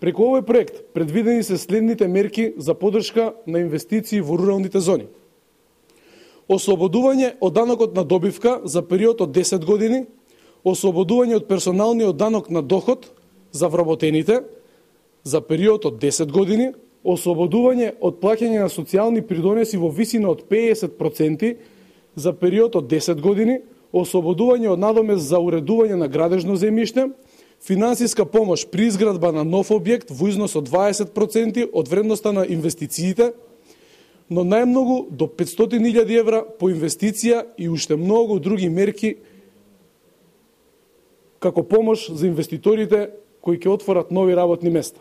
Преку овој проект предвидени се следните мерки за подршка на инвестиции во руралните зони. Ослободување од данокот на добивка за период од 10 години, ослободување од персоналниот данок на доход за вработените за период од 10 години, ослободување од плаќање на социјални придонеси во висина од 50% за период од 10 години, ослободување од надомес за уредување на градежно земјиште, финансиска помош при изградба на нов објект во износ од 20% од вредноста на инвестициите, но најмногу до 500.000 евра по инвестиција и уште многу други мерки како помош за инвеститорите кои ќе отворат нови работни места.